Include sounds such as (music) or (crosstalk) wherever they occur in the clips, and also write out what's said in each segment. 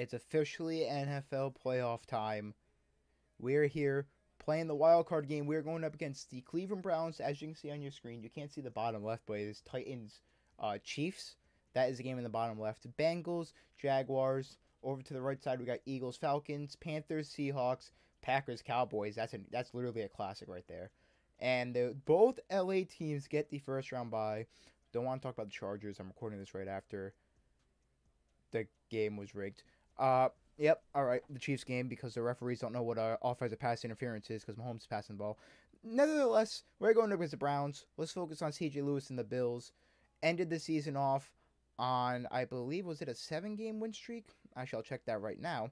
It's officially NFL playoff time. We're here playing the wild card game. We're going up against the Cleveland Browns, as you can see on your screen. You can't see the bottom left, but it is Titans, uh, Chiefs. That is the game in the bottom left. Bengals, Jaguars. Over to the right side, we got Eagles, Falcons, Panthers, Seahawks, Packers, Cowboys. That's a, that's literally a classic right there. And the, both LA teams get the first round bye. Don't want to talk about the Chargers. I'm recording this right after the game was rigged. Uh, yep. All right, the Chiefs game because the referees don't know what uh, offensive pass interference is because Mahomes is passing the ball. Nevertheless, we're going against the Browns. Let's focus on C.J. Lewis and the Bills. Ended the season off on, I believe, was it a seven-game win streak? I shall check that right now.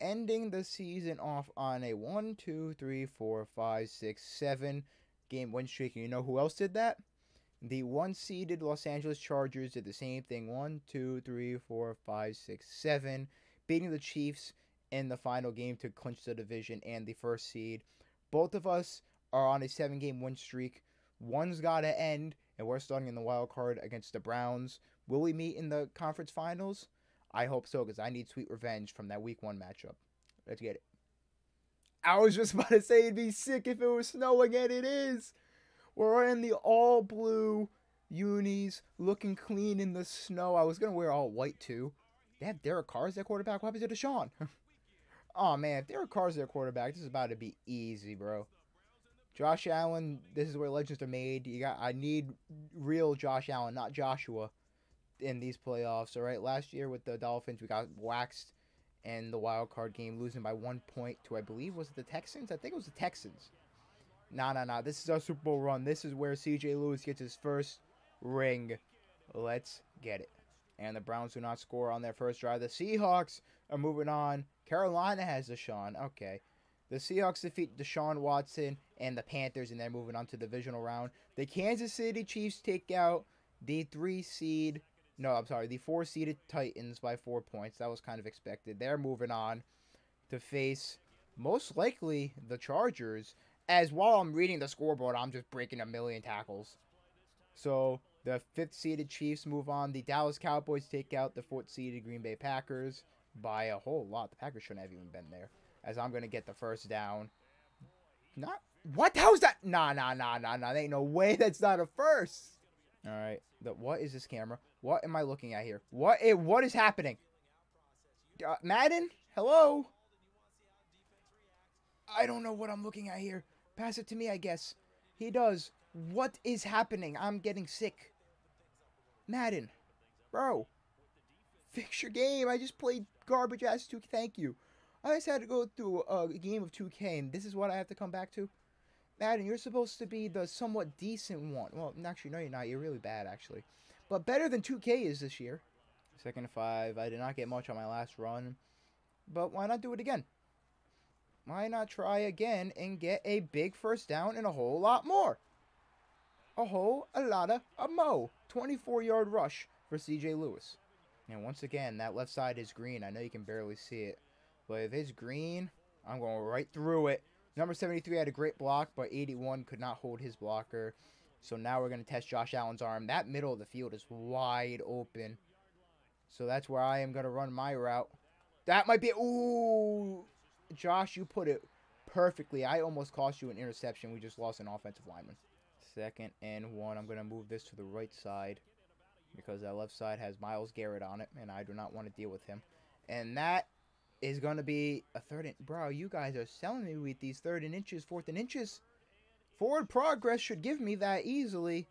Ending the season off on a one, two, three, four, five, six, seven game win streak. And you know who else did that? The one seeded Los Angeles Chargers did the same thing. One, two, three, four, five, six, seven, beating the Chiefs in the final game to clinch the division and the first seed. Both of us are on a seven game win streak. One's got to end, and we're starting in the wild card against the Browns. Will we meet in the conference finals? I hope so, because I need sweet revenge from that week one matchup. Let's get it. I was just about to say it'd be sick if it was snowing, and it is. We're in the all blue unis, looking clean in the snow. I was gonna wear all white too. They have Derek Carr as their quarterback. What happened to Deshaun? (laughs) oh man, if Derek Carr's their quarterback, this is about to be easy, bro. Josh Allen, this is where legends are made. You got I need real Josh Allen, not Joshua, in these playoffs. All right, last year with the Dolphins, we got waxed in the wild card game, losing by one point to I believe was it the Texans. I think it was the Texans. Nah, nah, nah. This is our Super Bowl run. This is where C.J. Lewis gets his first ring. Let's get it. And the Browns do not score on their first drive. The Seahawks are moving on. Carolina has Deshaun. Okay. The Seahawks defeat Deshaun Watson and the Panthers, and they're moving on to the divisional round. The Kansas City Chiefs take out the three seed. No, I'm sorry, the four seeded Titans by four points. That was kind of expected. They're moving on to face most likely the Chargers as while I'm reading the scoreboard, I'm just breaking a million tackles. So the fifth seeded Chiefs move on. The Dallas Cowboys take out the fourth seeded Green Bay Packers by a whole lot. The Packers shouldn't have even been there. As I'm gonna get the first down. Not what? How's that? Nah, nah, nah, nah, nah. There ain't no way that's not a first. All right. The what is this camera? What am I looking at here? What? It, what is happening? Uh, Madden? Hello? I don't know what I'm looking at here. Pass it to me, I guess. He does. What is happening? I'm getting sick. Madden. Bro. Fix your game. I just played garbage ass 2K. Thank you. I just had to go through a game of 2K, and this is what I have to come back to? Madden, you're supposed to be the somewhat decent one. Well, actually, no, you're not. You're really bad, actually. But better than 2K is this year. Second to five. I did not get much on my last run. But why not do it again? Why not try again and get a big first down and a whole lot more? A whole a lot of a mo. 24 yard rush for CJ Lewis. And once again, that left side is green. I know you can barely see it. But if it's green, I'm going right through it. Number 73 had a great block, but 81 could not hold his blocker. So now we're going to test Josh Allen's arm. That middle of the field is wide open. So that's where I am going to run my route. That might be... Ooh! Josh, you put it perfectly. I almost cost you an interception. We just lost an offensive lineman. Second and one. I'm going to move this to the right side because that left side has Myles Garrett on it, and I do not want to deal with him. And that is going to be a third and... Bro, you guys are selling me with these third and inches, fourth and inches. Forward progress should give me that easily.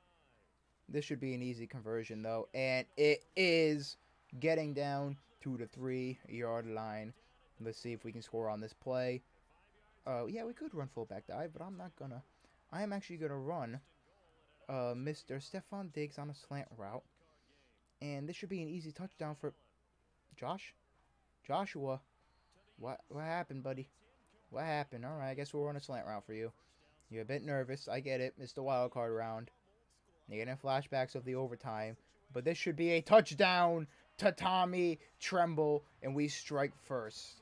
This should be an easy conversion, though. And it is getting down to the three-yard line. Let's see if we can score on this play. Uh, yeah, we could run fullback dive, but I'm not gonna. I am actually gonna run uh, Mr. Stefon Diggs on a slant route. And this should be an easy touchdown for Josh. Joshua. What what happened, buddy? What happened? Alright, I guess we'll run a slant route for you. You're a bit nervous. I get it. It's the wild card round. You're getting flashbacks of the overtime. But this should be a touchdown to Tommy Tremble. And we strike first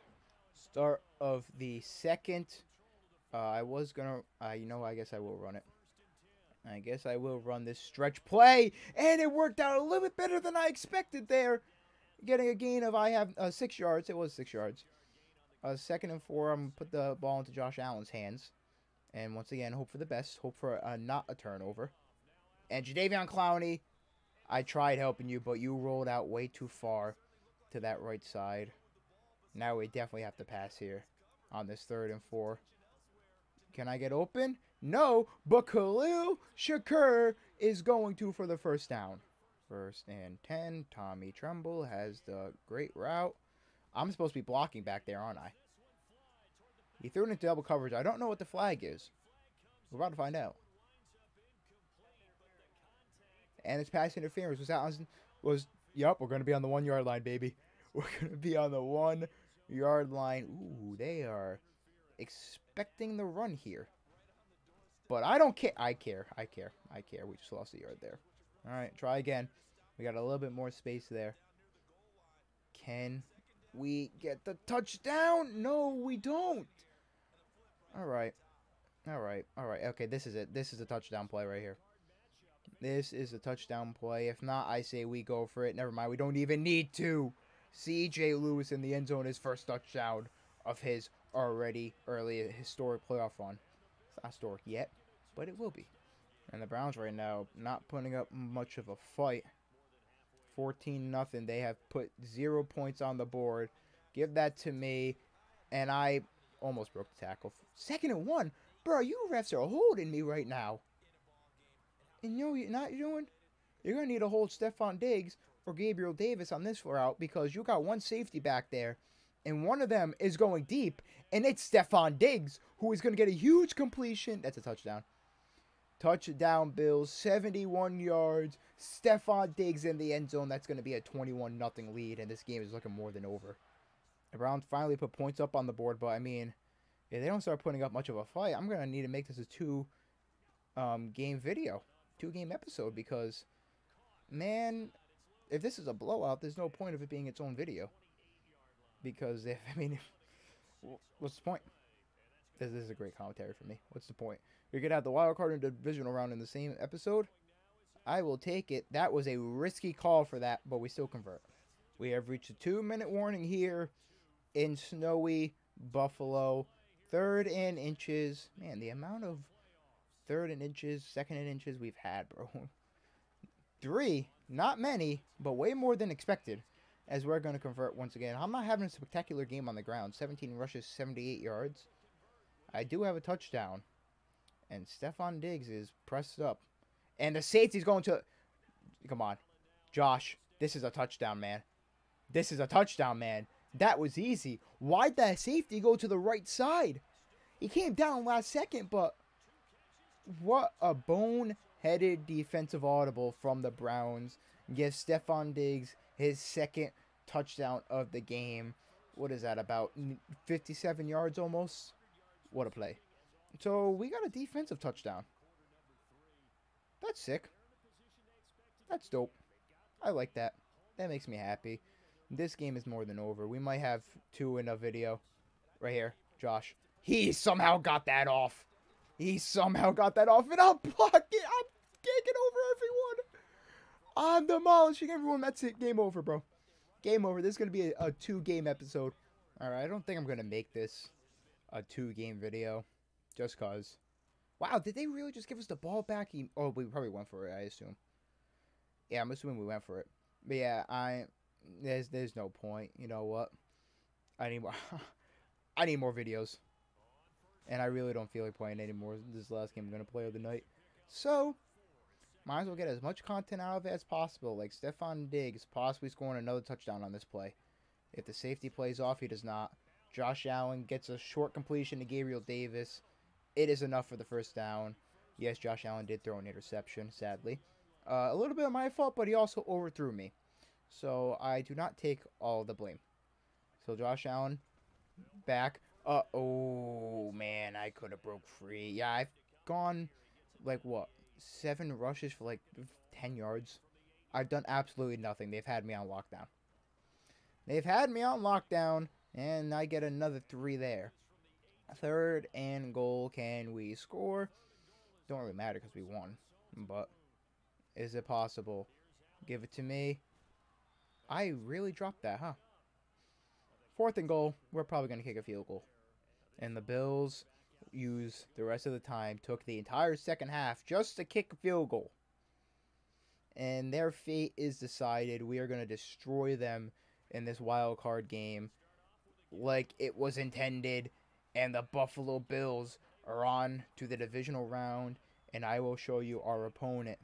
start of the second. Uh, I was gonna, uh, you know, I guess I will run it. I guess I will run this stretch play, and it worked out a little bit better than I expected there. getting a gain of I have uh, six yards. It was six yards. Uh, second and four. I'm gonna put the ball into Josh Allen's hands, and once again, hope for the best. Hope for a, not a turnover. And Jadeveon Clowney, I tried helping you, but you rolled out way too far to that right side. Now we definitely have to pass here on this third and four. Can I get open? No, but Khalil Shakir is going to for the first down. First and 10. Tommy Tremble has the great route. I'm supposed to be blocking back there, aren't I? He threw it into double coverage. I don't know what the flag is. We're about to find out. And it's pass interference. Was that was yep, we're gonna be on the one yard line, baby. (laughs) We're gonna be on the one yard line. Ooh, they are expecting the run here. But I don't care. I care. I care. I care. We just lost a yard there. All right, try again. We got a little bit more space there. Can we get the touchdown? No, we don't. All right. All right. All right. Okay, this is it. This is a touchdown play right here. This is a touchdown play. If not, I say we go for it. Never mind. We don't even need to. C.J. Lewis in the end zone, his first touchdown of his already early historic playoff run. It's not historic yet, but it will be. And the Browns right now not putting up much of a fight. 14 nothing. They have put zero points on the board. Give that to me. And I almost broke the tackle. Second and one. Bro, you refs are holding me right now. And you know you're not doing? You're going to need to hold Stefon Diggs or Gabriel Davis on this route because you got one safety back there. And one of them is going deep. And it's Stefon Diggs who is going to get a huge completion. That's a touchdown. Touchdown Bills, 71 yards. Stefon Diggs in the end zone. That's going to be a 21 nothing lead, and this game is looking more than over. The Browns finally put points up on the board, but I mean, if they don't start putting up much of a fight, I'm going to need to make this a two um, game video, two game episode, because, man, if this is a blowout, there's no point of it being its own video. Because if, (laughs) I mean, what's the point? This, this is a great commentary for me. What's the point? Going to have the wild card and divisional round in the same episode? I will take it. That was a risky call for that, but we still convert. We have reached a two minute warning here in snowy Buffalo. Third and inches. Man, the amount of third and inches, second and inches we've had, bro. (laughs) Three, not many, but way more than expected, as we're going to convert once again. I'm not having a spectacular game on the ground. 17 rushes, 78 yards. I do have a touchdown. And Stefon Diggs is pressed up. And the safety's going to. Come on. Josh, this is a touchdown, man. This is a touchdown, man. That was easy. Why'd that safety go to the right side? He came down last second, but what a bone-headed defensive audible from the Browns. Gives Stefon Diggs his second touchdown of the game. What is that, about 57 yards almost? What a play. So we got a defensive touchdown. That's sick. That's dope. I like that. That makes me happy. This game is more than over. We might have two in a video. Right here. Josh. He somehow got that off. He somehow got that off. And I'm blocking. I'm taking over everyone. I'm demolishing everyone. That's it. Game over, bro. Game over. This is going to be a, a two-game episode. Alright, I don't think I'm going to make this a two-game video. Just cause. Wow, did they really just give us the ball back? Oh, we probably went for it, I assume. Yeah, I'm assuming we went for it. But yeah, I there's there's no point. You know what? I need more (laughs) I need more videos. And I really don't feel like playing anymore. This is the last game I'm gonna play of the night. So might as well get as much content out of it as possible. Like Stefon Diggs possibly scoring another touchdown on this play. If the safety plays off, he does not. Josh Allen gets a short completion to Gabriel Davis. It is enough for the first down. Yes, Josh Allen did throw an interception, sadly. Uh, a little bit of my fault, but he also overthrew me. So I do not take all the blame. So Josh Allen back. Uh oh man, I could have broke free. Yeah, I've gone like what seven rushes for like ten yards. I've done absolutely nothing. They've had me on lockdown. They've had me on lockdown, and I get another three there. Third and goal. Can we score? Don't really matter because we won. But is it possible? Give it to me. I really dropped that, huh? Fourth and goal. We're probably going to kick a field goal. And the Bills use the rest of the time, took the entire second half just to kick a field goal. And their fate is decided. We are going to destroy them in this wild card game like it was intended. And the Buffalo Bills are on to the divisional round. And I will show you our opponent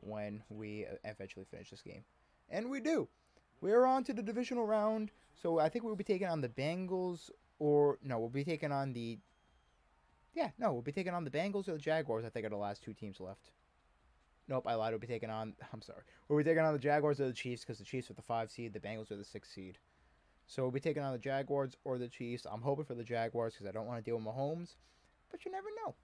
when we eventually finish this game. And we do. We're on to the divisional round. So I think we'll be taking on the Bengals or no, we'll be taking on the yeah, no, we'll be taking on the Bengals or the Jaguars. I think are the last two teams left. Nope, I lied. We'll be taking on. (laughs) I'm sorry. We'll be taking on the Jaguars or the Chiefs because the Chiefs are the five seed, the Bengals are the six seed. So we'll be taking on the Jaguars or the Chiefs. I'm hoping for the Jaguars because I don't want to deal with Mahomes, but you never know.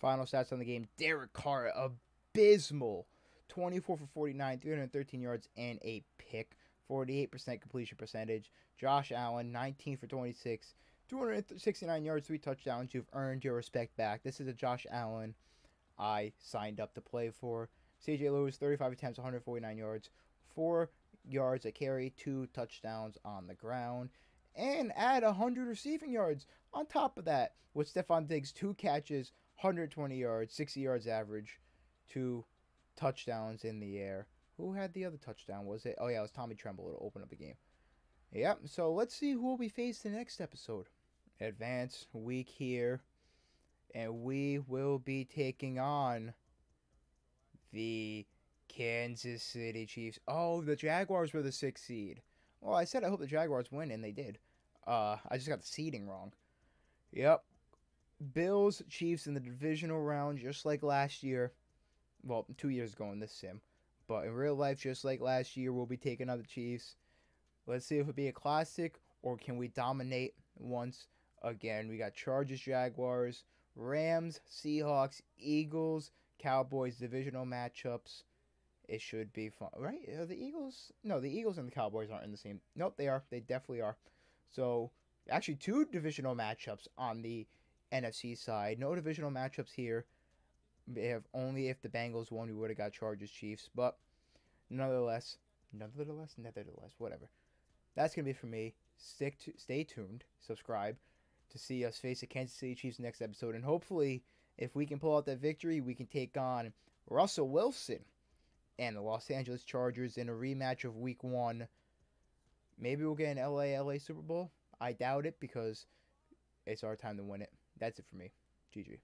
Final stats on the game: Derek Carr, abysmal, 24 for 49, 313 yards and a pick, 48% completion percentage. Josh Allen, 19 for 26. 269 yards, three touchdowns. You've earned your respect back. This is a Josh Allen I signed up to play for. CJ Lewis, 35 attempts, 149 yards, four yards a carry, two touchdowns on the ground, and add 100 receiving yards on top of that with Stefon Diggs, two catches, 120 yards, 60 yards average, two touchdowns in the air. Who had the other touchdown? Was it? Oh, yeah, it was Tommy Tremble to open up the game. Yep, so let's see who will be faced in the next episode advance week here. And we will be taking on the Kansas City Chiefs. Oh, the Jaguars were the sixth seed. Well, I said I hope the Jaguars win, and they did. Uh, I just got the seeding wrong. Yep. Bills, Chiefs in the divisional round, just like last year. Well, two years ago in this sim. But in real life, just like last year, we'll be taking on the Chiefs. Let's see if it'll be a classic or can we dominate once again. We got Chargers, Jaguars, Rams, Seahawks, Eagles, Cowboys divisional matchups. It should be fun, right? Are the Eagles? No, the Eagles and the Cowboys aren't in the same. Nope, they are. They definitely are. So, actually, two divisional matchups on the NFC side. No divisional matchups here. Have only if the Bengals won, we would have got Chargers, Chiefs. But nonetheless, nonetheless, nevertheless, whatever. That's gonna be for me. Stick to, stay tuned. Subscribe to see us face the Kansas City Chiefs next episode. And hopefully, if we can pull out that victory, we can take on Russell Wilson and the Los Angeles Chargers in a rematch of week one. Maybe we'll get an LA LA Super Bowl. I doubt it because it's our time to win it. That's it for me. GG.